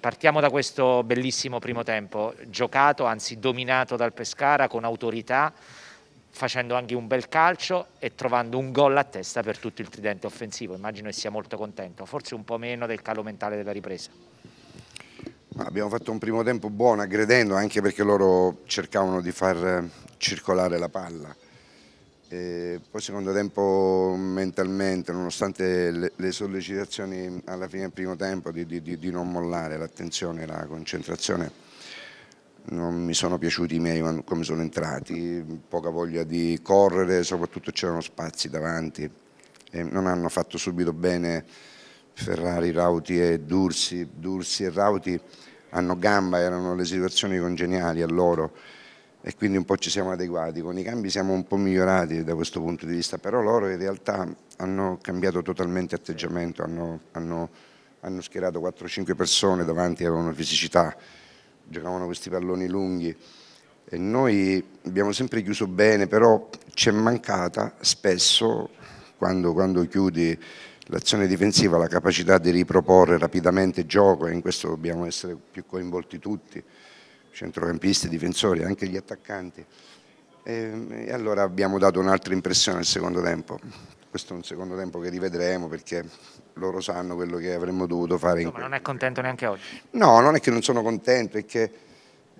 partiamo da questo bellissimo primo tempo, giocato, anzi dominato dal Pescara con autorità, facendo anche un bel calcio e trovando un gol a testa per tutto il tridente offensivo. Immagino che sia molto contento, forse un po' meno del calo mentale della ripresa. Abbiamo fatto un primo tempo buono, aggredendo anche perché loro cercavano di far eh, circolare la palla. E poi secondo tempo mentalmente, nonostante le, le, sollecitazioni alla fine del primo tempo di, di, di non mollare l'attenzione e la concentrazione, non mi sono piaciuti i miei come sono entrati, poca voglia di correre, soprattutto c'erano spazi davanti. E non hanno fatto subito bene Ferrari, Rauti e Dursi, Dursi e Rauti hanno gamba, erano le situazioni congeniali a loro e quindi un po' ci siamo adeguati. Con i cambi siamo un po' migliorati da questo punto di vista, però loro in realtà hanno cambiato totalmente atteggiamento, hanno, hanno, hanno schierato 4-5 persone davanti, avevano fisicità, giocavano questi palloni lunghi e noi abbiamo sempre chiuso bene, però ci è mancata spesso quando, quando chiudi l'azione difensiva, la capacità di riproporre rapidamente gioco e in questo dobbiamo essere più coinvolti tutti, centrocampisti, difensori, anche gli attaccanti. E, e allora abbiamo dato un'altra impressione al secondo tempo. Questo è un secondo tempo che rivedremo perché loro sanno quello che avremmo dovuto fare. Insomma, non è contento neanche oggi? No, non è che non sono contento, è che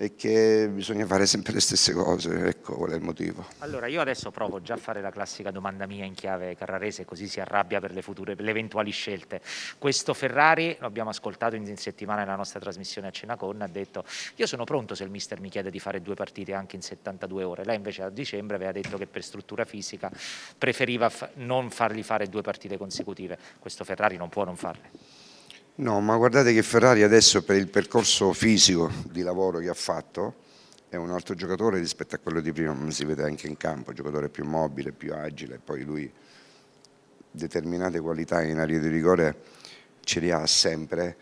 e che bisogna fare sempre le stesse cose, ecco qual è il motivo. Allora io adesso provo già a fare la classica domanda mia in chiave carrarese così si arrabbia per le future, per le eventuali scelte. Questo Ferrari, lo abbiamo ascoltato in settimana nella nostra trasmissione a Cenacon, ha detto io sono pronto se il mister mi chiede di fare due partite anche in 72 ore, lei invece a dicembre aveva detto che per struttura fisica preferiva non fargli fare due partite consecutive, questo Ferrari non può non farle. No, ma guardate che Ferrari adesso per il percorso fisico di lavoro che ha fatto è un altro giocatore rispetto a quello di prima, si vede anche in campo, giocatore più mobile, più agile, poi lui determinate qualità in area di rigore ce li ha sempre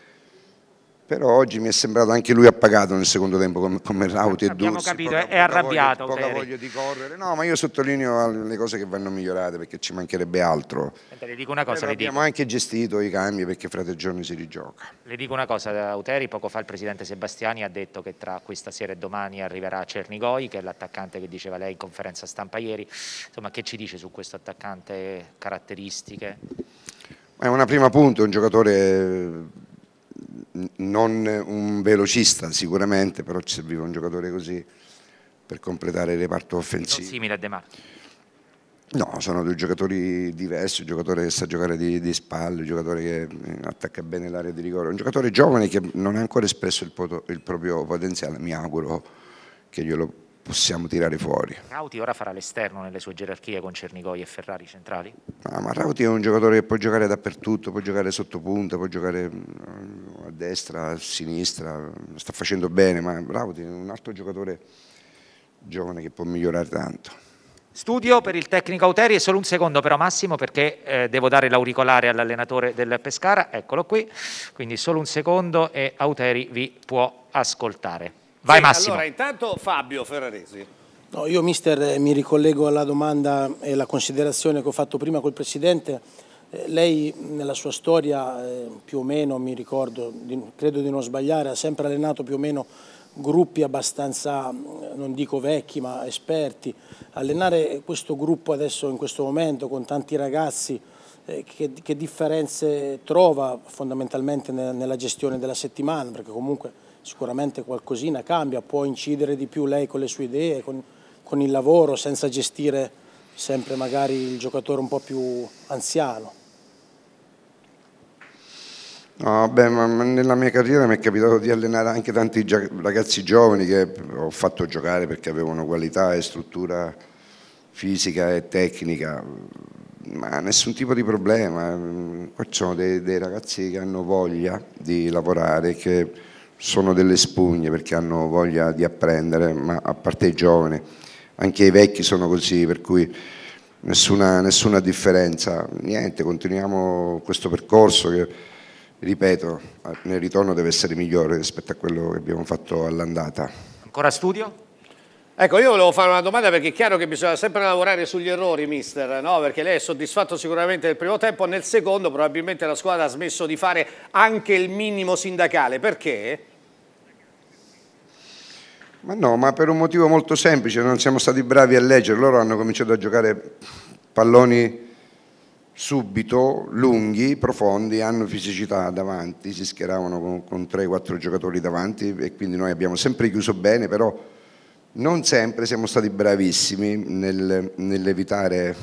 però oggi mi è sembrato anche lui appagato nel secondo tempo come, come Rauti e Abbiamo capito, poca, è arrabbiato. Voglia, poca voglia di correre. No, ma io sottolineo le cose che vanno migliorate perché ci mancherebbe altro. Senta, le dico una cosa. Le abbiamo dico. anche gestito i cambi perché fra tre giorni si rigioca. Le dico una cosa, Auteri, poco fa il presidente Sebastiani ha detto che tra questa sera e domani arriverà Cernigoi, che è l'attaccante che diceva lei in conferenza stampa ieri. Insomma, che ci dice su questo attaccante, caratteristiche? È una prima punta, un giocatore non un velocista sicuramente, però ci serviva un giocatore così per completare il reparto offensivo. Non simile a De Marchi. No, sono due giocatori diversi, un giocatore che sa giocare di, di spalle, un giocatore che eh, attacca bene l'area di rigore, un giocatore giovane che non ha ancora espresso il, il proprio potenziale, mi auguro che glielo possiamo tirare fuori. Rauti ora farà l'esterno nelle sue gerarchie con Cernigoi e Ferrari centrali? No, ma Rauti è un giocatore che può giocare dappertutto, può giocare sotto punta, può giocare mm, a destra, a sinistra, sta facendo bene, ma Rauti è un altro giocatore giovane che può migliorare tanto. Studio per il tecnico Auteri e solo un secondo però Massimo perché eh, devo dare l'auricolare all'allenatore del Pescara, eccolo qui, quindi solo un secondo e Auteri vi può ascoltare. Vai sì, Massimo. Allora, intanto Fabio Ferraresi. No, io mister eh, mi ricollego alla domanda e alla considerazione che ho fatto prima col Presidente. Eh, lei nella sua storia eh, più o meno, mi ricordo, di, credo di non sbagliare, ha sempre allenato più o meno gruppi abbastanza, non dico vecchi, ma esperti. Allenare questo gruppo adesso in questo momento con tanti ragazzi, eh, che, che, differenze trova fondamentalmente nella gestione della settimana? Perché comunque sicuramente qualcosina cambia, può incidere di più lei con le sue idee, con, con il lavoro, senza gestire sempre magari il giocatore un po' più anziano. No, beh, nella mia carriera mi è capitato di allenare anche tanti ragazzi giovani che ho fatto giocare perché avevano qualità e struttura fisica e tecnica, ma nessun tipo di problema. Qua ci sono dei, dei ragazzi che hanno voglia di lavorare, che sono delle spugne perché hanno voglia di apprendere, ma a parte i giovani, anche i vecchi sono così, per cui nessuna, nessuna differenza. Niente, continuiamo questo percorso che, ripeto, nel ritorno deve essere migliore rispetto a quello che abbiamo fatto all'andata. Ancora studio? Ecco, io volevo fare una domanda perché è chiaro che bisogna sempre lavorare sugli errori, mister, no? Perché lei è soddisfatto sicuramente nel primo tempo, nel secondo probabilmente la squadra ha smesso di fare anche il minimo sindacale. Perché? Ma no, ma per un motivo molto semplice, non siamo stati bravi a leggere, loro hanno cominciato a giocare palloni subito, lunghi, profondi, hanno fisicità davanti, si schieravano con, con 3-4 giocatori davanti e quindi noi abbiamo sempre chiuso bene, però non sempre siamo stati bravissimi nel, nell'evitare,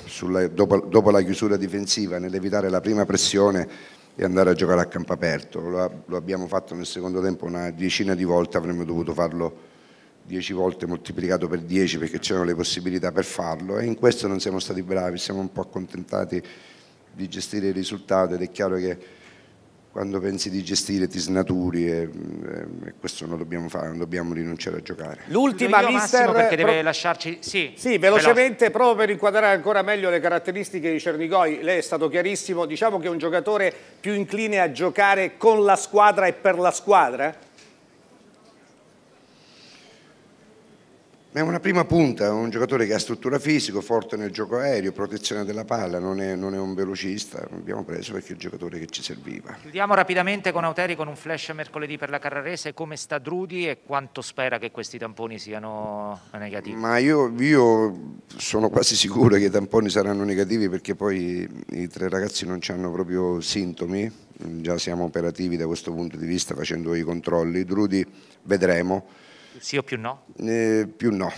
dopo, dopo, la chiusura difensiva, nell'evitare la prima pressione e andare a giocare a campo aperto. Lo, lo abbiamo fatto nel secondo tempo una decina di volte, avremmo dovuto farlo dieci volte moltiplicato per dieci perché c'erano le possibilità per farlo e in questo non siamo stati bravi, siamo un po' accontentati di gestire il risultato ed è chiaro che quando pensi di gestire ti snaturi e, e questo non dobbiamo fare, non dobbiamo rinunciare a giocare. L'ultima mister perché deve lasciarci sì, sì velocemente proprio per inquadrare ancora meglio le caratteristiche di Cernigoi, lei è stato chiarissimo, diciamo che è un giocatore più incline a giocare con la squadra e per la squadra? Ma è una prima punta, un giocatore che ha struttura fisica, forte nel gioco aereo, protezione della palla, non è, non è un velocista, l'abbiamo preso perché è il giocatore che ci serviva. Chiudiamo rapidamente con Auteri con un flash mercoledì per la Carrarese, come sta Drudi e quanto spera che questi tamponi siano negativi? Ma io, io sono quasi sicuro che i tamponi saranno negativi perché poi i tre ragazzi non hanno proprio sintomi, già siamo operativi da questo punto di vista facendo i controlli, Drudi vedremo sì o più no? Eh, più no.